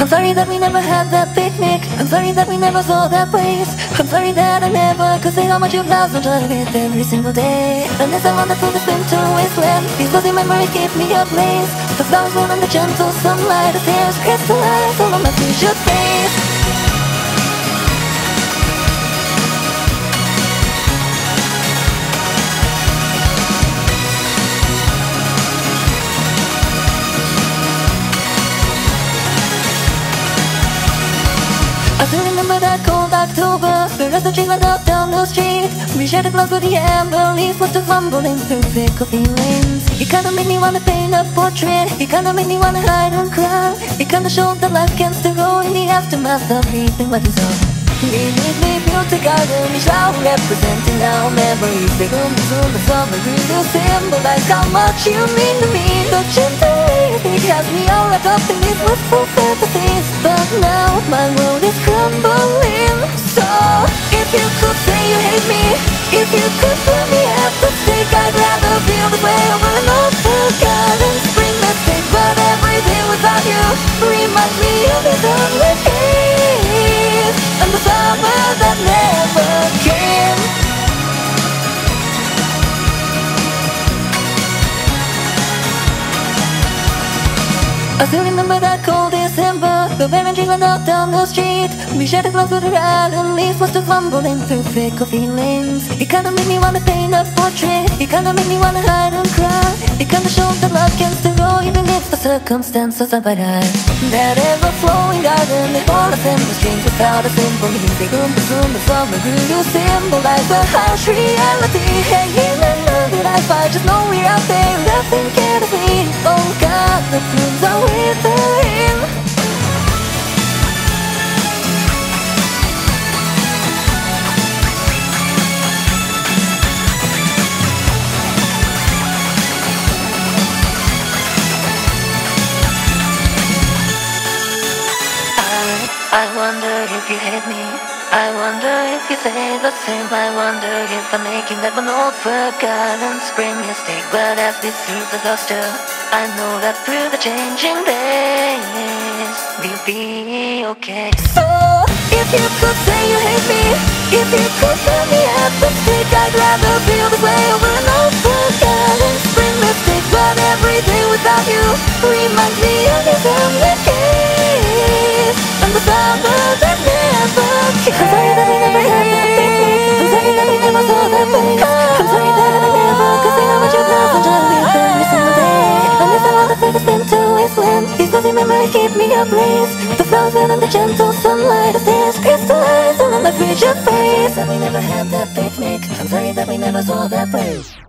I'm sorry that we never had that picnic. I'm sorry that we never saw that place. I'm sorry that I never could say how much you love on target every single day. And Unless I wanna throw this winter wasteland These fuzzy memories keep me ablaze The flowers blown in the gentle sunlight The tears crystallize all on my future face Still remember that cold October The rest of the trees went up down the street We shared a glass with the amber leaves Was to fumbling through fickle feelings You kinda made me wanna paint a portrait You kinda made me wanna hide and cry You kinda showed that life can still go In the aftermath of reaping what is up We made me built a garden flower representing our memories They bloom soon the summer green To symbolize how much you mean to me The gentle way it has me all wrapped in these wistful fantasies you hate me. If you could me I'd rather feel the way mistake But everything without you. Reminds me of And the that never came. I still remember that cold December The very tree went down the street We shared a glass with her island leaves Was to fumbling through fickle feelings. It kinda made me wanna paint a portrait. It kinda made me wanna hide and cry. It kinda showed that love can still grow Even if the circumstances are bad That ever-flowing garden It all assembles strange without a simple meaning They bloom to soon the summer grew to symbolize The harsh reality. Hey, I, wonder if you hate me. I wonder if you say the same. I wonder if I'm making that one old forgotten. Spring mistake But as we see the luster I know that through the changing days We'll be okay. So, if you could say you hate me If you could put me at the stake I'd rather feel this way over an old Memories keep me ablaze The flowers in the gentle sunlight The stairs crystallize all on my future face And we never had that picnic. I'm sorry that we never saw that place